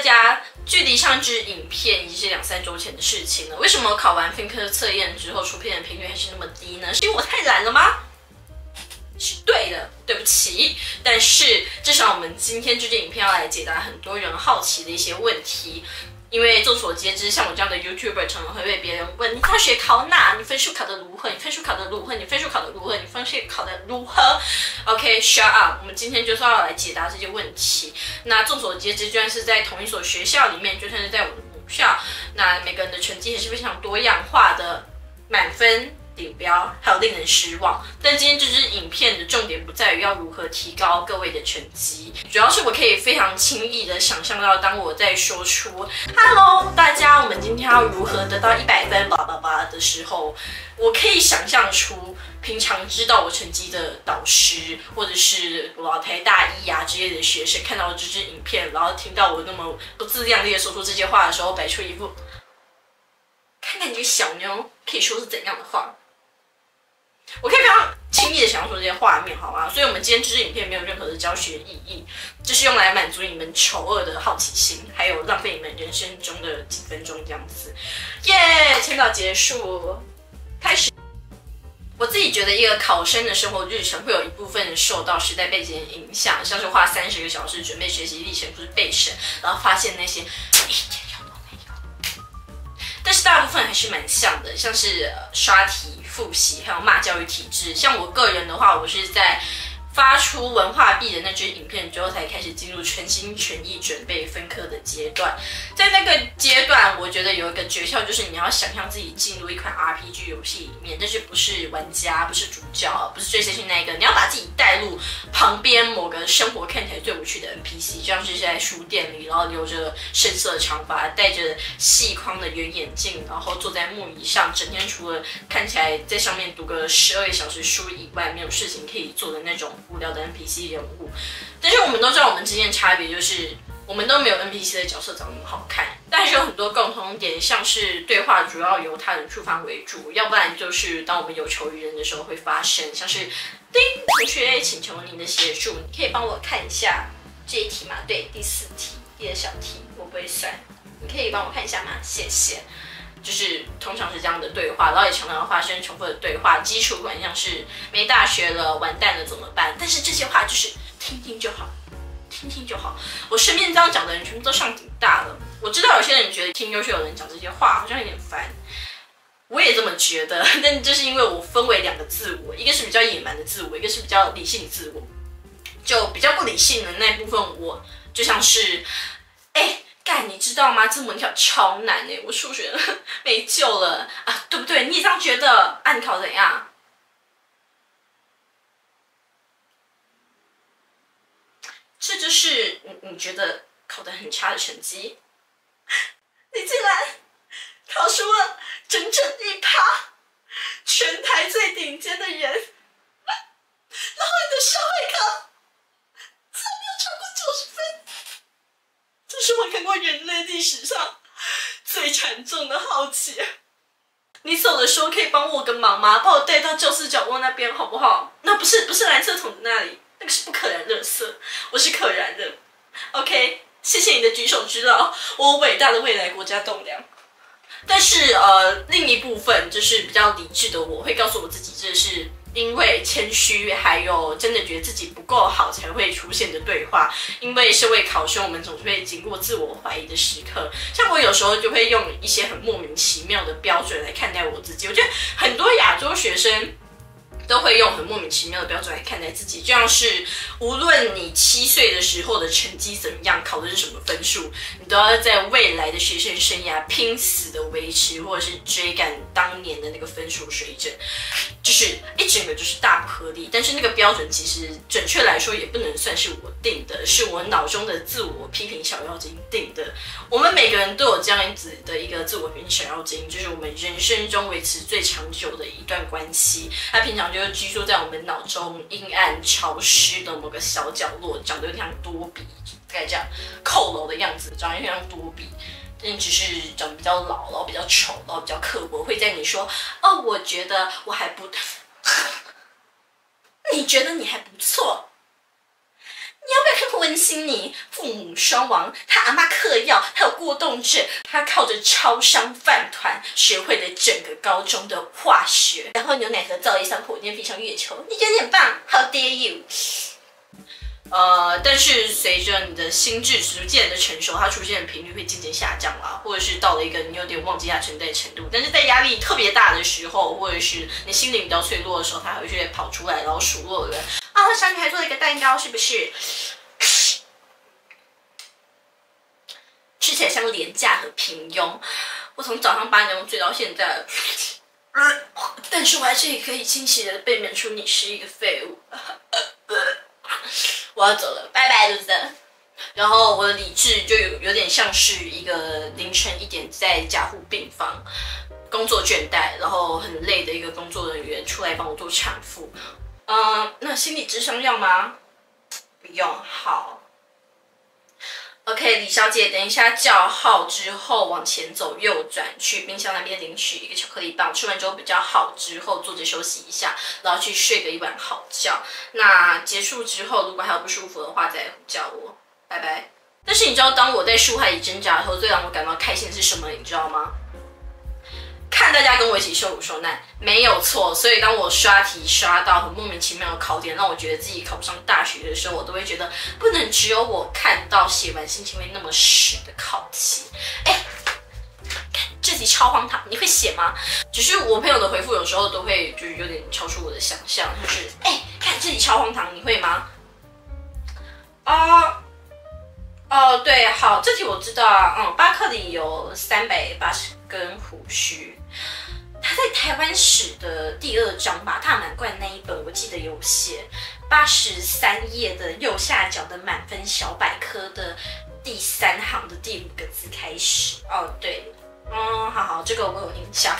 大家，距离上支影片已经是两三周前的事情了。为什么考完分科测验之后出片的频率还是那么低呢？是因为我太懒了吗？是对的，对不起。但是至少我们今天这支影片要来解答很多人好奇的一些问题。因为众所皆知，像我这样的 YouTuber 常常会被别人问：你大学考哪？你分数考得如何？你分数考得如何？你分数考得如何？你分数考得如何？OK，shut up。我们今天就是要来解答这些问题。那众所皆知，就算是在同一所学校里面，就算是在我的母校，那每个人的成绩也是非常多样化的，满分。顶标还有令人失望，但今天这支影片的重点不在于要如何提高各位的成绩，主要是我可以非常轻易的想象到，当我在说出 “Hello，大家，我们今天要如何得到一百分”叭叭叭的时候，我可以想象出平常知道我成绩的导师或者是老台大一啊之类的学生，看到这支影片，然后听到我那么不自量力的说出这些话的时候，摆出一副看看你这小妞可以说是怎样的话。我可以非常轻易的想象出这些画面，好吗？所以，我们今天这支影片没有任何的教学意义，就是用来满足你们丑恶的好奇心，还有浪费你们人生中的几分钟这样子。耶，签到结束，开始。我自己觉得，一个考生的生活日程会有一部分受到时代背景影响，像是花三十个小时准备学习历程，不是备审，然后发现那些一点用都没有。但是大部分还是蛮像的，像是刷题。复习还有骂教育体制，像我个人的话，我是在。发出文化币的那支影片之后，才开始进入全心全意准备分科的阶段。在那个阶段，我觉得有一个诀窍，就是你要想象自己进入一款 RPG 游戏里面，但是不是玩家，不是主角，不是最先去那个，你要把自己带入旁边某个生活看起来最无趣的 NPC，就像是在书店里，然后留着深色长发，戴着细框的圆眼镜，然后坐在木椅上，整天除了看起来在上面读个十二个小时书以外，没有事情可以做的那种。无聊的 NPC 人物，但是我们都知道我们之间的差别就是我们都没有 NPC 的角色长那么好看，但是有很多共同点，像是对话主要由他人触发为主，要不然就是当我们有求于人的时候会发生，像是丁同学请求您的协助，你可以帮我看一下这一题吗？对，第四题，第二小题我不会算，你可以帮我看一下吗？谢谢。就是通常是这样的对话，然后也常常发生重复的对话。基础款像是没大学了，完蛋了怎么办？但是这些话就是听听就好，听听就好。我身边这样讲的人全部都上顶大了。我知道有些人觉得听优秀的人讲这些话好像有点烦，我也这么觉得。但就是因为我分为两个自我，一个是比较野蛮的自我，一个是比较理性的自我。就比较不理性的那部分，我就像是，你知道吗？这门条超难哎，我数学 没救了啊，对不对？你也这样觉得？啊，你考怎样？这就是你你觉得考得很差的成绩？你竟然考出了整整一趴，全台最顶尖的人，然后你的社会考。是我看过人类历史上最惨重的好奇。你走的时候可以帮我个忙吗？把我带到教室角落那边好不好？那不是不是蓝色桶那里，那个是不可燃的色，我是可燃的。OK，谢谢你的举手之劳，我伟大的未来国家栋梁。但是呃，另一部分就是比较理智的，我会告诉我自己这是。因为谦虚，还有真的觉得自己不够好才会出现的对话。因为身为考生，我们总是会经过自我怀疑的时刻。像我有时候就会用一些很莫名其妙的标准来看待我自己。我觉得很多亚洲学生。都会用很莫名其妙的标准来看待自己，就像是无论你七岁的时候的成绩怎么样，考的是什么分数，你都要在未来的学生生涯拼死的维持或者是追赶当年的那个分数水准，就是一整个就是大不合理。但是那个标准其实准确来说也不能算是我定的，是我脑中的自我批评小妖精定的。我们每个人都有这样子的一个自我批评小妖精，就是我们人生中维持最长久的一段关系。他平常就。就居住在我们脑中阴暗潮湿的某个小角落，长得有点像多比，大概这样，扣楼的样子，长得有点像多比，但只是长得比较老，然后比较丑，然后比较刻薄，会在你说哦，我觉得我还不，你觉得你还不错，你要不要看看温馨？你父母双亡，他阿妈嗑药，还有过动症，他靠着超商饭团学会了整个高中的化学，然后牛奶和造一上火箭飞上月球，你觉得你很棒？How dare you？呃，但是随着你的心智逐渐的成熟，它出现的频率会渐渐下降啦，或者是到了一个你有点忘记它存在的程度。但是在压力特别大的时候，或者是你心灵比较脆弱的时候，它还会跑出来，然后数落人啊，小女孩做了一个蛋糕，是不是？吃起来像廉价和平庸。我从早上八点钟醉到现在，但是我还是可以清晰的辨认出你是一个废物。我要走了，拜拜，肚子。然后我的理智就有有点像是一个凌晨一点在加护病房工作倦怠，然后很累的一个工作人员出来帮我做产妇。嗯，那心理智商要吗？不用，好。OK，李小姐，等一下叫号之后往前走，右转去冰箱那边领取一个巧克力棒，吃完之后比较好，之后坐着休息一下，然后去睡个一晚好觉。那结束之后，如果还有不舒服的话，再叫我，拜拜。但是你知道，当我在树海里挣扎的时候，最让我感到开心的是什么？你知道吗？看大家跟我一起受苦受难，没有错。所以当我刷题刷到很莫名其妙的考点，让我觉得自己考不上大学的时候，我都会觉得不能只有我看到写完心情会那么屎的考题。哎，看这题超荒唐，你会写吗？只是我朋友的回复有时候都会就是有点超出我的想象，就是哎，看这题超荒唐，你会吗？啊，哦，对，好，这题我知道啊，嗯，巴克里有三百八十根胡须。在台湾史的第二章吧，大满贯那一本，我记得有写八十三页的右下角的满分小百科的第三行的第五个字开始。哦，对，嗯，好好，这个我有印象。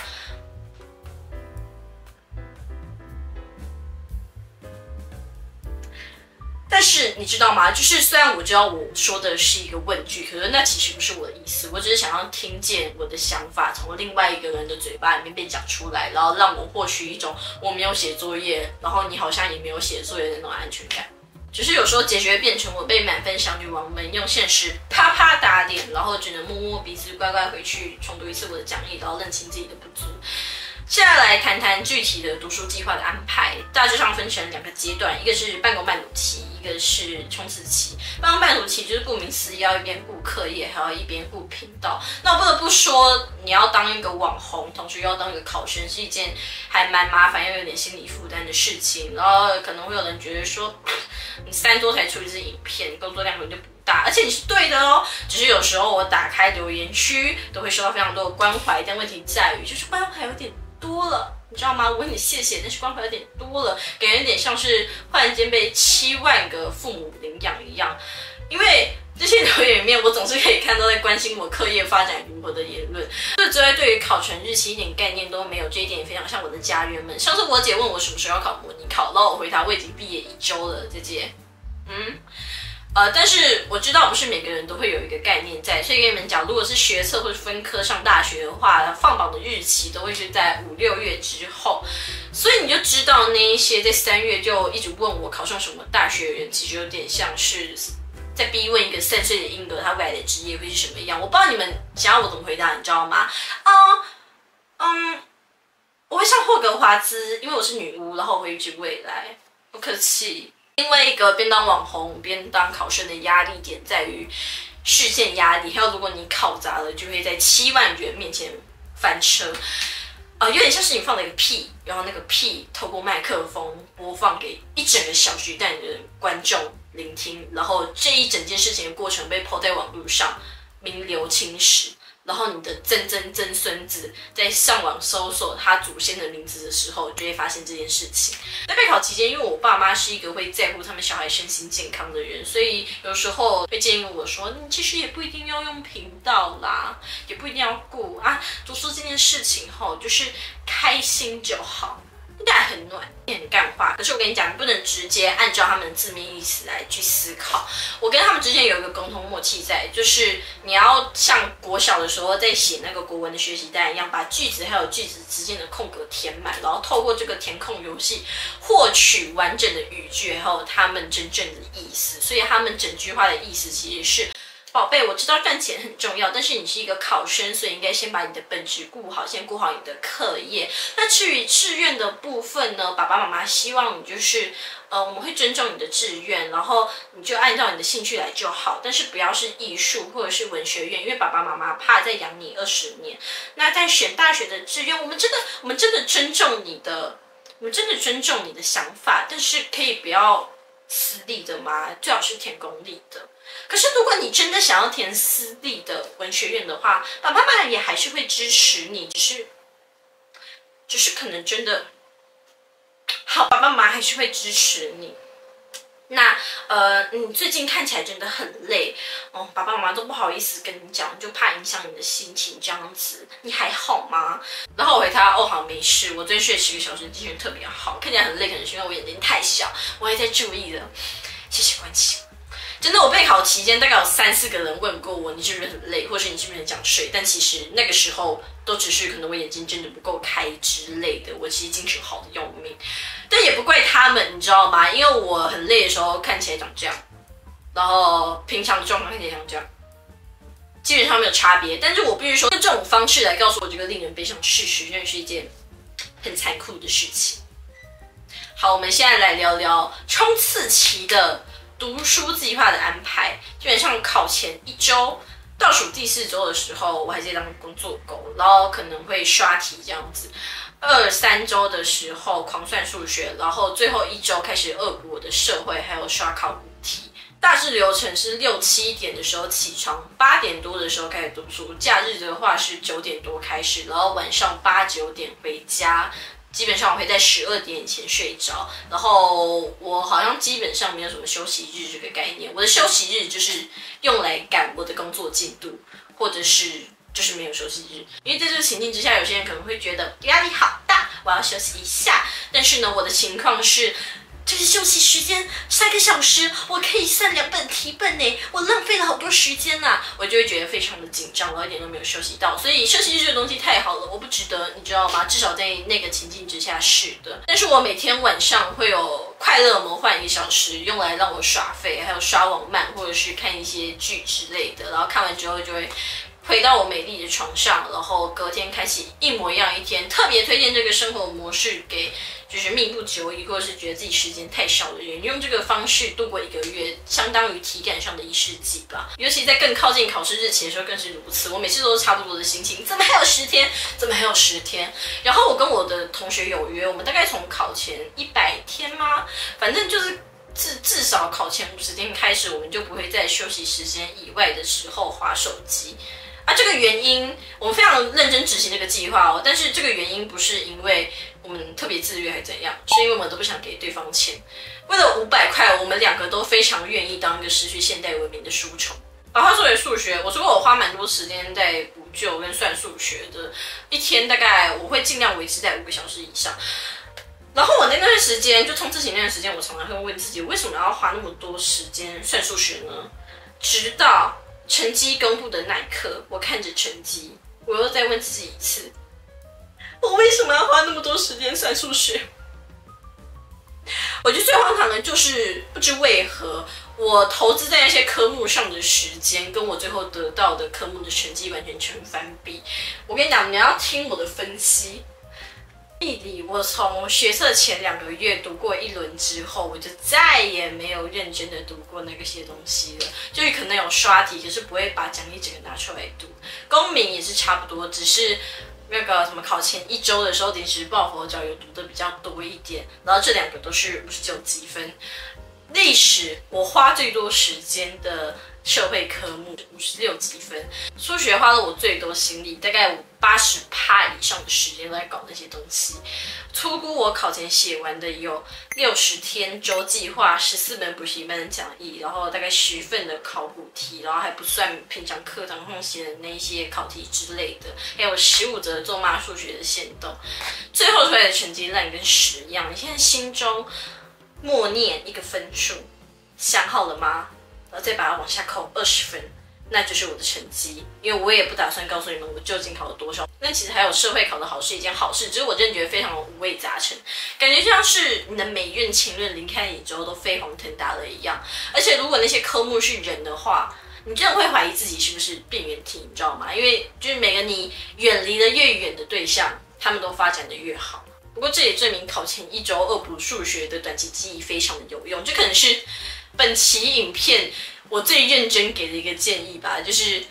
但是你知道吗？就是虽然我知道我说的是一个问句，可是那其实不是我的意思。我只是想要听见我的想法从另外一个人的嘴巴里面被讲出来，然后让我获取一种我没有写作业，然后你好像也没有写作业的那种安全感。只是有时候结局变成我被满分小女王们用现实啪啪打脸，然后只能摸摸鼻子，乖乖回去重读一次我的讲义，然后认清自己的不足。接下来谈谈具体的读书计划的安排，大致上分成两个阶段，一个是半工半读期，一个是冲刺期。半工半读期就是顾名思义，要一边顾课业，还要一边顾频道。那我不得不说，你要当一个网红，同时又要当一个考生，是一件还蛮麻烦又有点心理负担的事情。然后可能会有人觉得说，你三周才出一支影片，工作量可能就不大，而且你是对的哦。只是有时候我打开留言区，都会收到非常多的关怀，但问题在于就是关怀有点。多了，你知道吗？我问你谢谢，但是关怀有点多了，感觉有点像是忽然间被七万个父母领养一样。因为这些留言里面，我总是可以看到在关心我课业发展如何的言论，这之外对于考成日期一点概念都没有，这一点也非常像我的家人们。上次我姐问我什么时候要考模拟考，然后我回答我已经毕业一周了，姐姐。嗯。呃，但是我知道不是每个人都会有一个概念在，所以跟你们讲，如果是学测或者分科上大学的话，放榜的日期都会是在五六月之后，所以你就知道那一些在三月就一直问我考上什么大学的人，其实有点像是在逼问一个三岁的婴儿他未来的职业会是什么样。我不知道你们想要我怎么回答，你知道吗？啊，嗯，我会上霍格华兹，因为我是女巫，然后我会预知未来。不客气。另外一个边当网红边当考生的压力点在于视线压力，还有如果你考砸了，就会在七万元面前翻车，啊，有点像是你放了一个屁，然后那个屁透过麦克风播放给一整个小巨蛋的观众聆听，然后这一整件事情的过程被抛在网络上，名留青史。然后你的曾曾曾孙子在上网搜索他祖先的名字的时候，就会发现这件事情。在备考期间，因为我爸妈是一个会在乎他们小孩身心健康的人，所以有时候会建议我说：“你其实也不一定要用频道啦，也不一定要顾啊，读书这件事情吼，就是开心就好。”应该很暖，很干话。可是我跟你讲，你不能直接按照他们的字面意思来去思考。我跟他们之间有一个沟通默契在，就是你要像国小的时候在写那个国文的学习单一样，把句子还有句子之间的空格填满，然后透过这个填空游戏获取完整的语句，还有他们真正的意思。所以他们整句话的意思其实是。宝贝，我知道赚钱很重要，但是你是一个考生，所以应该先把你的本职顾好，先顾好你的课业。那至于志愿的部分呢，爸爸妈妈希望你就是，呃，我们会尊重你的志愿，然后你就按照你的兴趣来就好，但是不要是艺术或者是文学院，因为爸爸妈妈怕再养你二十年。那在选大学的志愿，我们真的，我们真的尊重你的，我们真的尊重你的想法，但是可以不要私立的吗？最好是填公立的。可是，如果你真的想要填私立的文学院的话，爸爸妈妈也还是会支持你，只是，只是可能真的，好，爸爸妈妈还是会支持你。那呃，你最近看起来真的很累哦，爸爸妈妈都不好意思跟你讲，就怕影响你的心情这样子。你还好吗？然后我回他，哦，好，没事。我最近睡十个小时，精神特别好，看起来很累，可能是因为我眼睛太小，我还在注意的。谢谢关心。真的，我备考期间大概有三四个人问过我，你是不是很累，或是你是不是很想睡？但其实那个时候都只是可能我眼睛真的不够开之类的。我其实精神好的要命，但也不怪他们，你知道吗？因为我很累的时候看起来长这样，然后平常的状况看起来像这样，基本上没有差别。但是我必须说，用这种方式来告诉我这个令人悲伤的事实，真的是一件很残酷的事情。好，我们现在来聊聊冲刺期的。读书计划的安排，基本上考前一周倒数第四周的时候，我还在当工作狗，然后可能会刷题这样子。二三周的时候狂算数学，然后最后一周开始恶补我的社会，还有刷考古题。大致流程是六七点的时候起床，八点多的时候开始读书。假日的话是九点多开始，然后晚上八九点回家。基本上我会在十二点以前睡着，然后我好像基本上没有什么休息日这个概念。我的休息日就是用来赶我的工作进度，或者是就是没有休息日。因为在这个情境之下，有些人可能会觉得压力好大，我要休息一下。但是呢，我的情况是。就是休息时间三个小时，我可以算两本题本呢，我浪费了好多时间呐，我就会觉得非常的紧张，我一点都没有休息到，所以休息日这个东西太好了，我不值得，你知道吗？至少在那个情境之下是的。但是我每天晚上会有快乐魔幻一个小时，用来让我耍废，还有刷网漫或者是看一些剧之类的，然后看完之后就会。回到我美丽的床上，然后隔天开启一模一样一天。特别推荐这个生活模式给就是命不久矣，或者是觉得自己时间太少的人，用这个方式度过一个月，相当于体感上的一世纪吧。尤其在更靠近考试日期的时候更是如此。我每次都是差不多的心情，怎么还有十天？怎么还有十天？然后我跟我的同学有约，我们大概从考前一百天吗？反正就是至至少考前五十天开始，我们就不会在休息时间以外的时候划手机。啊，这个原因我们非常认真执行这个计划哦，但是这个原因不是因为我们特别自律还是怎样，是因为我们都不想给对方钱。为了五百块，我们两个都非常愿意当一个失去现代文明的书虫。把话说回数学，我说过我花蛮多时间在补救跟算数学的，一天大概我会尽量维持在五个小时以上。然后我那段时间就冲刺前那段时间，我常常会问自己，为什么要花那么多时间算数学呢？直到。成绩公布的那一刻，我看着成绩，我又再问自己一次：我为什么要花那么多时间算数学？我觉得最荒唐的就是不知为何，我投资在那些科目上的时间，跟我最后得到的科目的成绩完全成反比。我跟你讲，你要听我的分析。地理，我从学测前两个月读过一轮之后，我就再也没有认真的读过那个些东西了。就是可能有刷题，可是不会把讲义整个拿出来读。公民也是差不多，只是那个什么考前一周的时候，临时抱佛脚有读的比较多一点。然后这两个都是五十九积分。历史我花最多时间的。社会科目五十六积分，数学花了我最多心力，大概八十趴以上的时间都在搞那些东西。粗估我考前写完的有六十天周计划，十四本补习班的讲义，然后大概十份的考古题，然后还不算平常课堂上写的那些考题之类的，还有十五则做骂数学的线动。最后出来的成绩烂跟屎一样。你现在心中默念一个分数，想好了吗？然后再把它往下扣二十分，那就是我的成绩。因为我也不打算告诉你们我究竟考了多少。那其实还有社会考得好是一件好事，只是我真的觉得非常五味杂陈，感觉就像是你的每任情人离开你之后都飞黄腾达了一样。而且如果那些科目是人的话，你真的会怀疑自己是不是病原体，你知道吗？因为就是每个你远离的越远的对象，他们都发展的越好。不过这也证明考前一周恶补数学的短期记忆非常的有用，这可能是本期影片我最认真给的一个建议吧。就是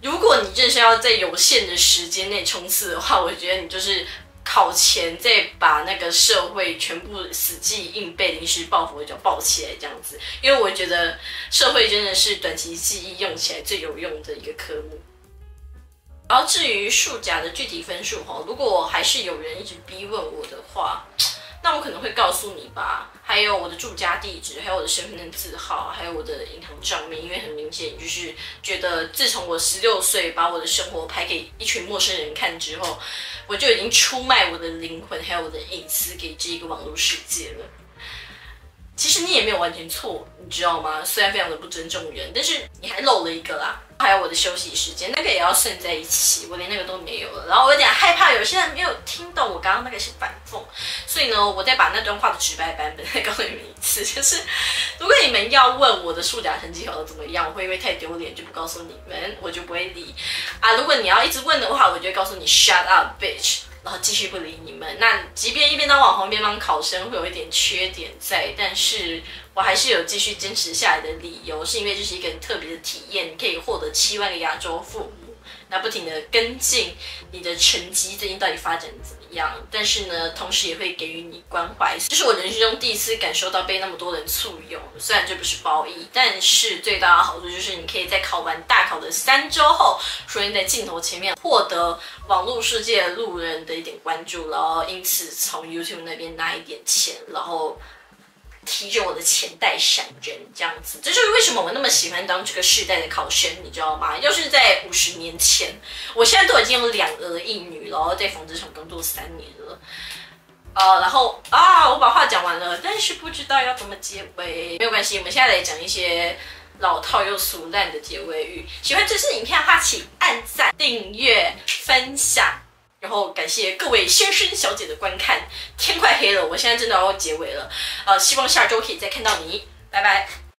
如果你真是要在有限的时间内冲刺的话，我觉得你就是考前再把那个社会全部死记硬背、临时抱佛脚抱起来这样子，因为我觉得社会真的是短期记忆用起来最有用的一个科目。然后至于数甲的具体分数哈，如果还是有人一直逼问我的话，那我可能会告诉你吧。还有我的住家地址，还有我的身份证字号，还有我的银行账面，因为很明显就是觉得自从我十六岁把我的生活拍给一群陌生人看之后，我就已经出卖我的灵魂还有我的隐私给这一个网络世界了。其实你也没有完全错，你知道吗？虽然非常的不尊重人，但是你还漏了一个啦。还有我的休息时间，那个也要算在一起，我连那个都没有了。然后我有点害怕，有些人没有听懂我刚刚那个是反讽，所以呢，我再把那段话的直白版本再告诉你们一次，就是如果你们要问我的数甲成绩考的怎么样，我会因为太丢脸就不告诉你们，我就不会理啊。如果你要一直问的话，我就会告诉你 shut up bitch，然后继续不理你们。那即便一边当网红一边当考生会有一点缺点在，但是。我还是有继续坚持下来的理由，是因为这是一个很特别的体验，你可以获得七万个亚洲父母，那不停的跟进你的成绩最近到底发展怎么样，但是呢，同时也会给予你关怀，这是我人生中第一次感受到被那么多人簇拥，虽然这不是褒义，但是最大的好处就是你可以在考完大考的三周后，出现在镜头前面，获得网络世界路人的一点关注，然后因此从 YouTube 那边拿一点钱，然后。提着我的钱袋闪人，这样子，这就是为什么我那么喜欢当这个世代的考生，你知道吗？要是在五十年前，我现在都已经有两儿一女了，在纺织厂工作三年了，呃，然后啊，我把话讲完了，但是不知道要怎么结尾，没有关系，我们现在来讲一些老套又俗烂的结尾语。喜欢这次影片的话，请按赞、订阅、分享。然后感谢各位先生小姐的观看，天快黑了，我现在真的要结尾了，呃，希望下周可以再看到你，拜拜。